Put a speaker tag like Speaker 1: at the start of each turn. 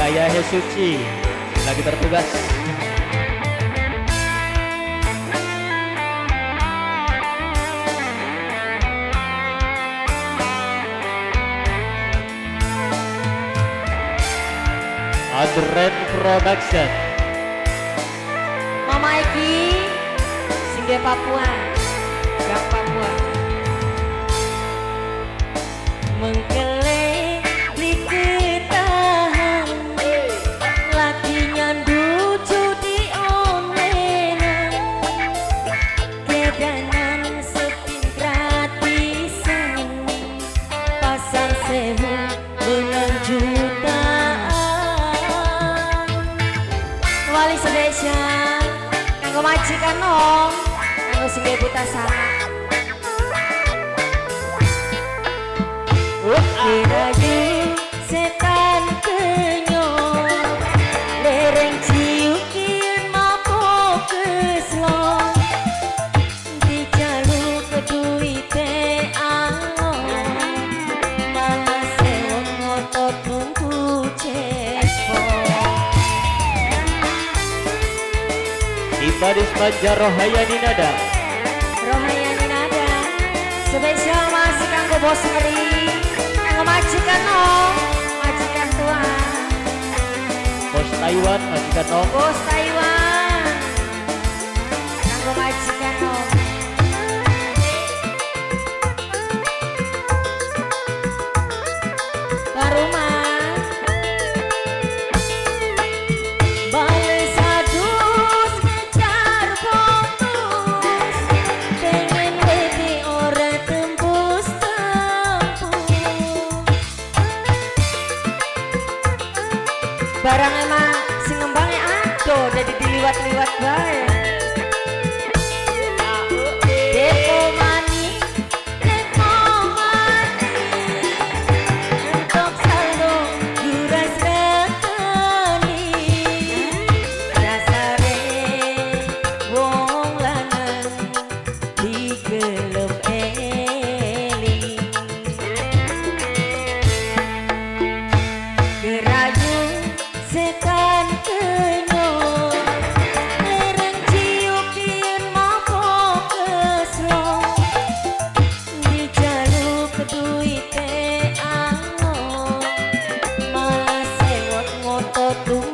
Speaker 1: Ayah Hesuci lagi bertugas. Adren Production.
Speaker 2: Mama Eki Singge Papua Gang Papua. Mengkele Wali spesial Kanggo majikan om. Kanggo sing buta sama. Kirayu setan
Speaker 1: Ibadis Banjar Rohayani Nada.
Speaker 2: Rohayani Nada. Spesial masih kanggo bos ngeri. Kanggo majikan om Majikan tua
Speaker 1: Bos Taiwan Majikan Om.
Speaker 2: Bos Taiwan. Kanggo majikan tu